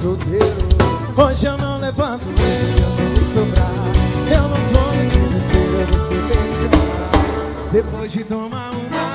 solteiro. Hoje eu não levanto eu vou sobrar. Eu não tô no desespero, você pensionar Depois de tomar uma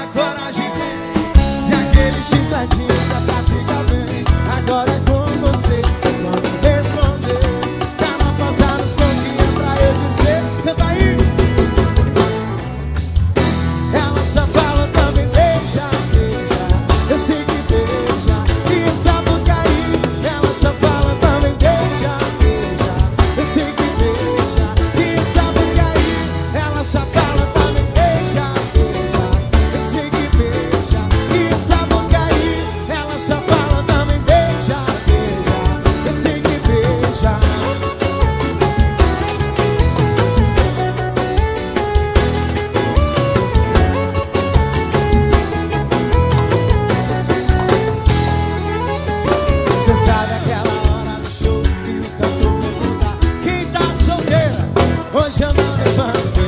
hoje eu não levanto